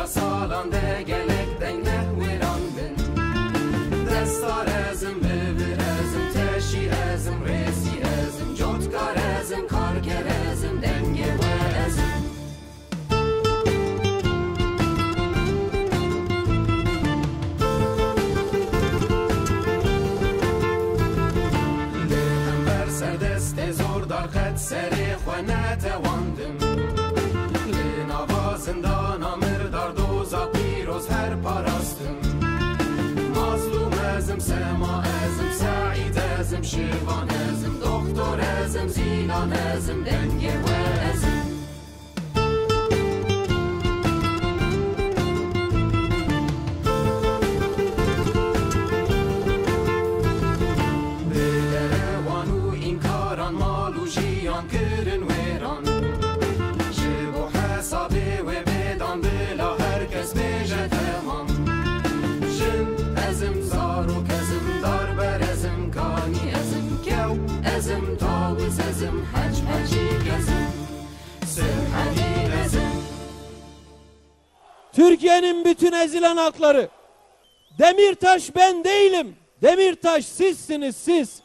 ja salande gelek den nehviran bin Destar ezim, bevir ezim, teşi ezim, resi ezim Cotkar ezim, karker ezim, denge ve ezim. Serdeste zor dar xet serê xwe netewandim Lê navazindana me ازم شیوان ازم دکتر ازم زینان Türkiye'nin bütün ezilen halkları Demirtaş ben değilim. Demirtaş sizsiniz siz.